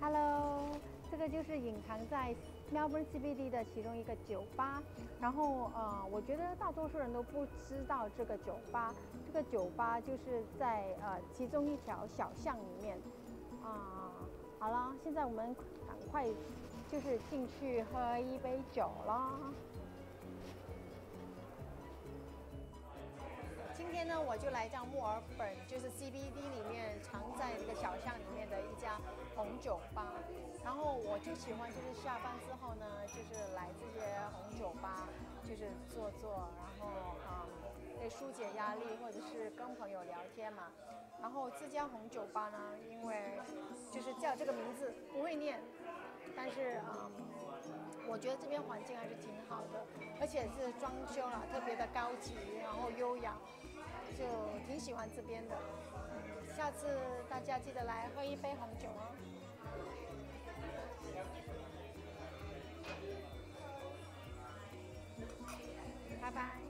Hello，这个就是隐藏在 Melbourne CBD 的其中一个酒吧。然后呃，我觉得大多数人都不知道这个酒吧。这个酒吧就是在呃其中一条小巷里面。啊，好了，现在我们赶快就是进去喝一杯酒啦。今天呢，我就来到墨尔本，就是 CBD 里面酒吧。然后我就喜欢，就是下班之后呢，就是来这些红酒吧，就是坐坐，然后啊，可以疏解压力，或者是跟朋友聊天嘛。然后这家红酒吧呢，因为就是叫这个名字不会念，但是啊。我觉得这边环境还是挺好的，而且是装修了特别的高级，然后优雅，就挺喜欢这边的。下次大家记得来喝一杯红酒哦。拜拜。